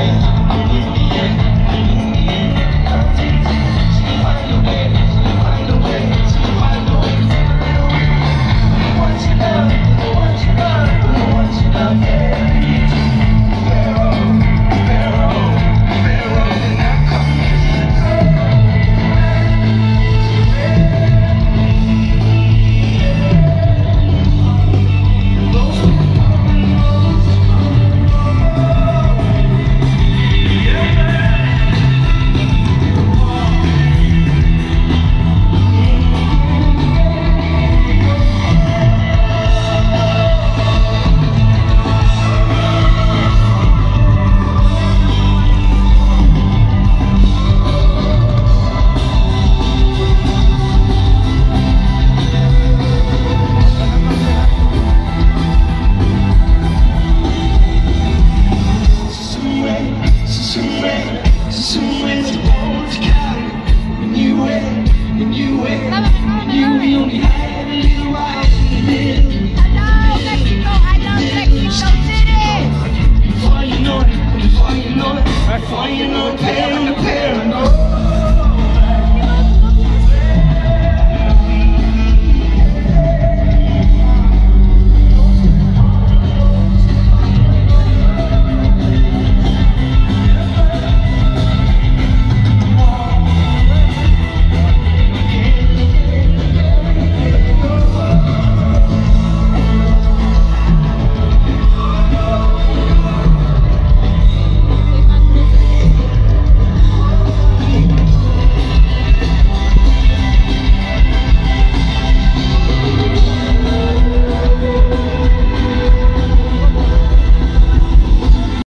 way. flying on tail.